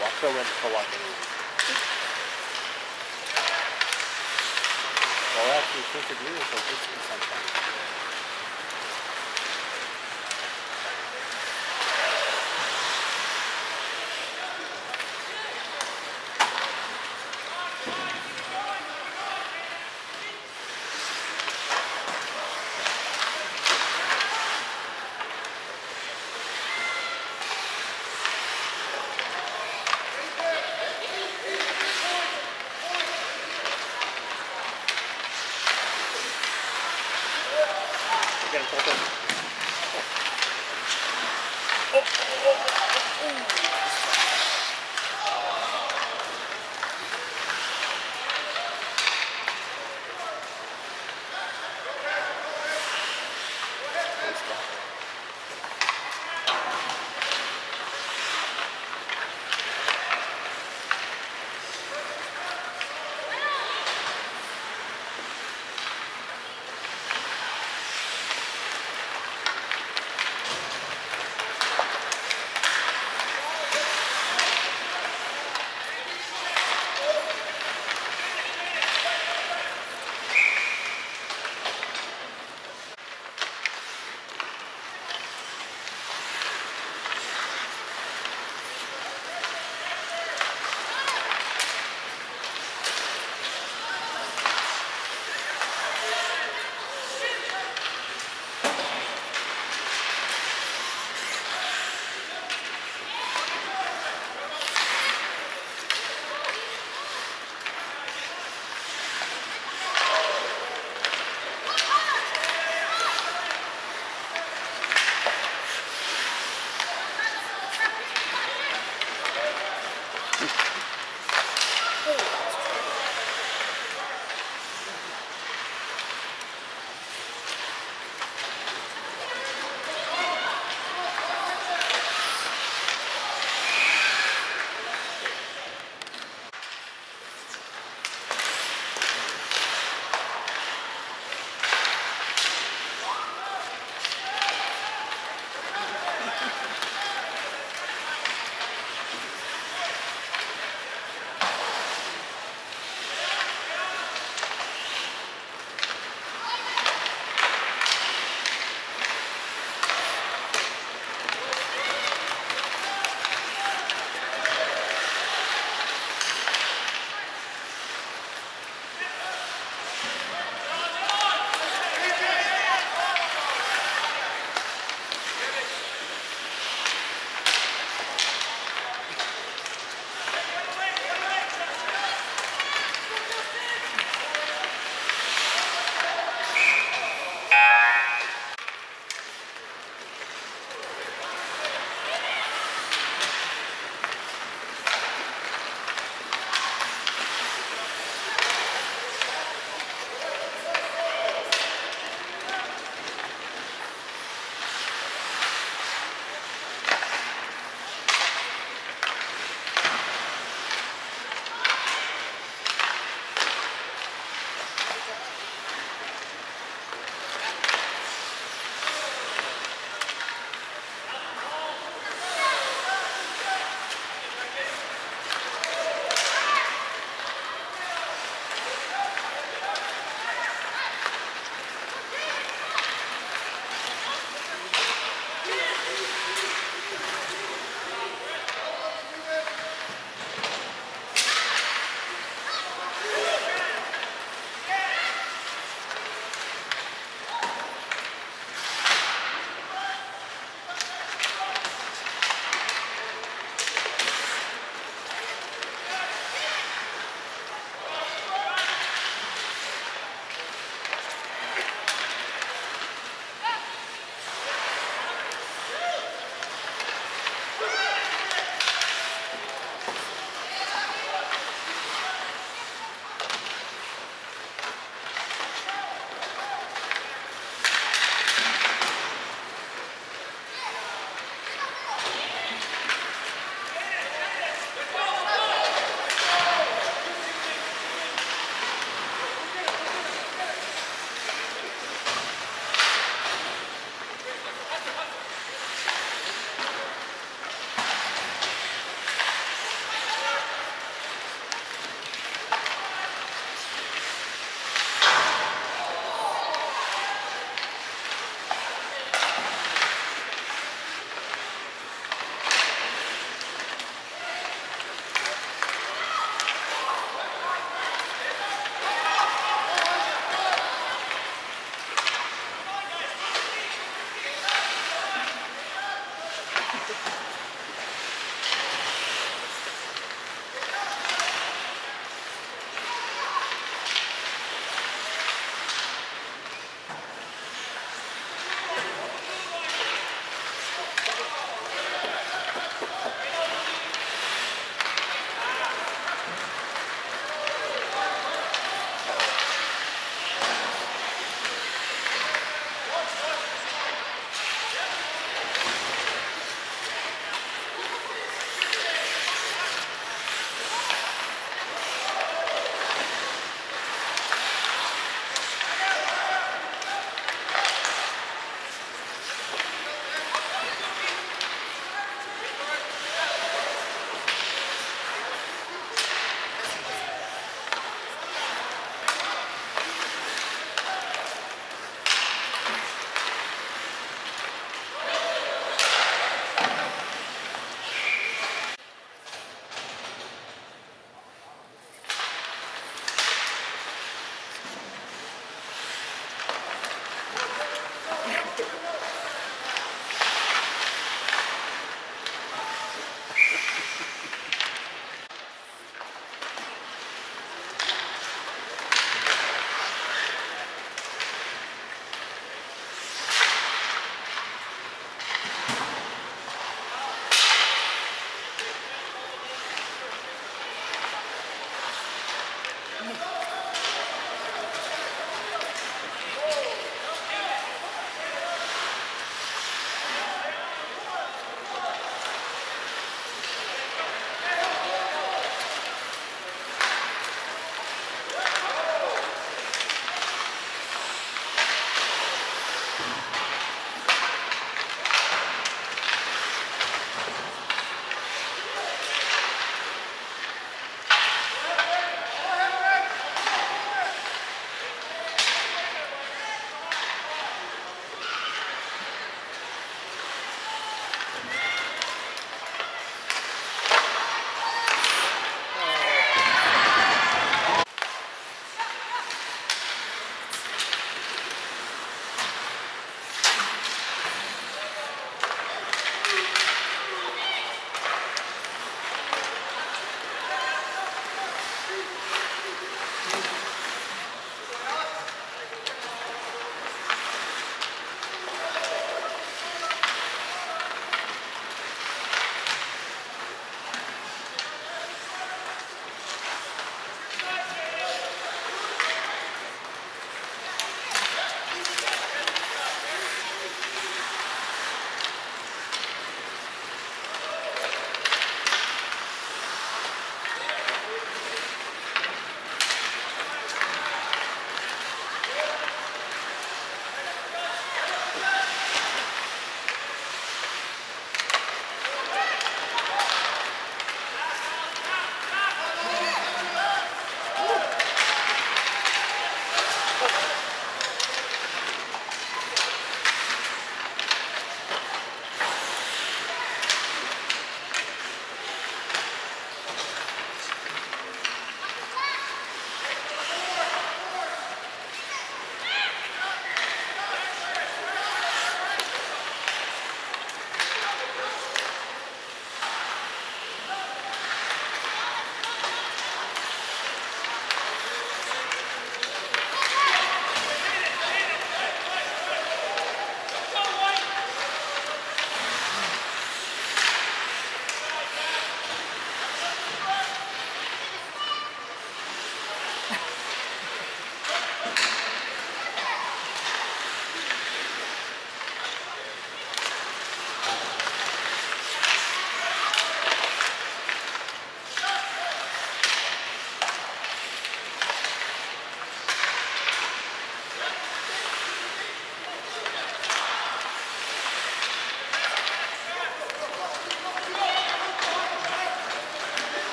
want to go for a walk? Go in for a walk anyway.